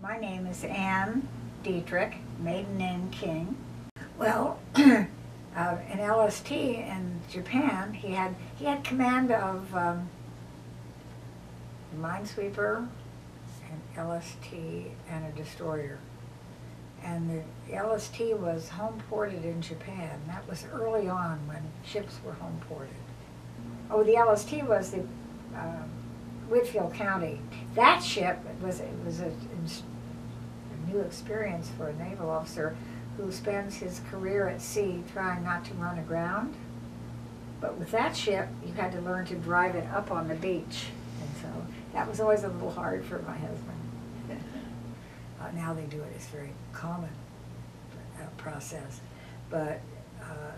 My name is Ann Dietrich, maiden name King. Well, uh, in LST in Japan, he had he had command of um, Minesweeper, an LST, and a destroyer. And the LST was home ported in Japan. That was early on when ships were home ported. Oh, the LST was the um, Whitfield County. That ship was it was a, a new experience for a naval officer who spends his career at sea trying not to run aground. But with that ship, you had to learn to drive it up on the beach, and so that was always a little hard for my husband. uh, now they do it; it's very common uh, process, but. Uh,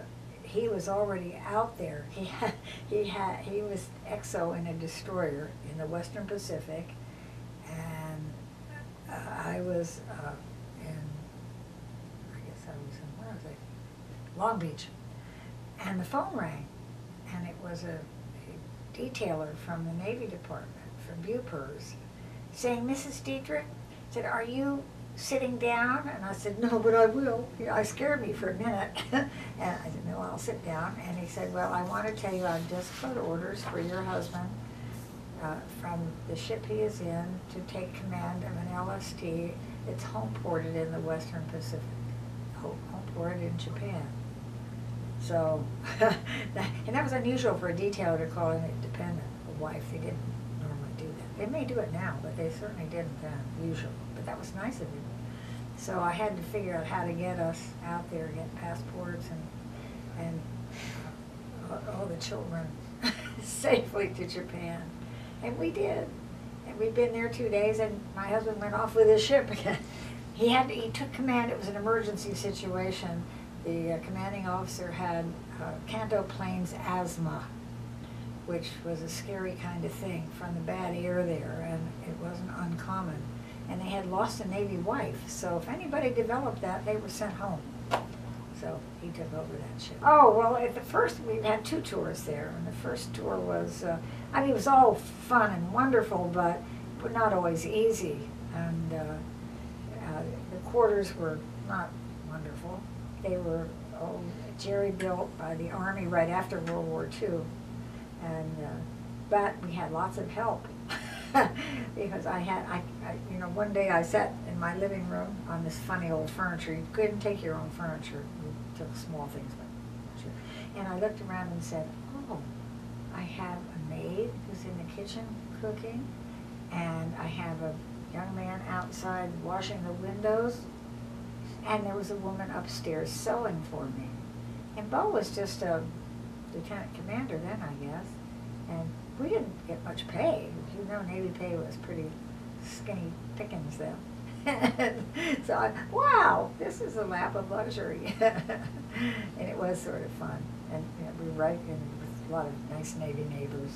he was already out there. He had, he had, he was EXO in a destroyer in the Western Pacific, and uh, I was uh, in, I guess I was in, where was I? Long Beach, and the phone rang, and it was a, a detailer from the Navy Department, from Bupers, saying, Mrs. Dietrich, said, are you sitting down? And I said, no, but I will. I scared me for a minute. and I said, no, I'll sit down. And he said, well, I want to tell you I've just put orders for your husband uh, from the ship he is in to take command of an LST. It's home ported in the Western Pacific, home ported in Japan. So, and that was unusual for a detailer to call an independent a wife. They didn't. They may do it now, but they certainly didn't then, usually. But that was nice of you. So I had to figure out how to get us out there, get passports and, and uh, all the children safely to Japan. And we did. And we'd been there two days and my husband went off with his ship again. he had to, he took command, it was an emergency situation. The uh, commanding officer had uh, Kanto Plains asthma, which was a scary kind of thing from the bad air there, and it wasn't uncommon and they had lost a Navy wife. So if anybody developed that, they were sent home. So he took over that ship. Oh, well, at the first, we had two tours there. And the first tour was, uh, I mean, it was all fun and wonderful, but, not always easy. And uh, uh, the quarters were not wonderful. They were oh, jerry built by the Army right after World War II. And, uh, but we had lots of help. because I had, I, I, you know, one day I sat in my living room on this funny old furniture. You couldn't take your own furniture. You took small things, but. And I looked around and said, oh, I have a maid who's in the kitchen cooking, and I have a young man outside washing the windows, and there was a woman upstairs sewing for me. And Bo was just a lieutenant commander then, I guess, and we didn't get much pay. You know, Navy pay was pretty skinny pickings then. so I, wow, this is a lap of luxury. and it was sort of fun. And you know, we were right in with a lot of nice Navy neighbors.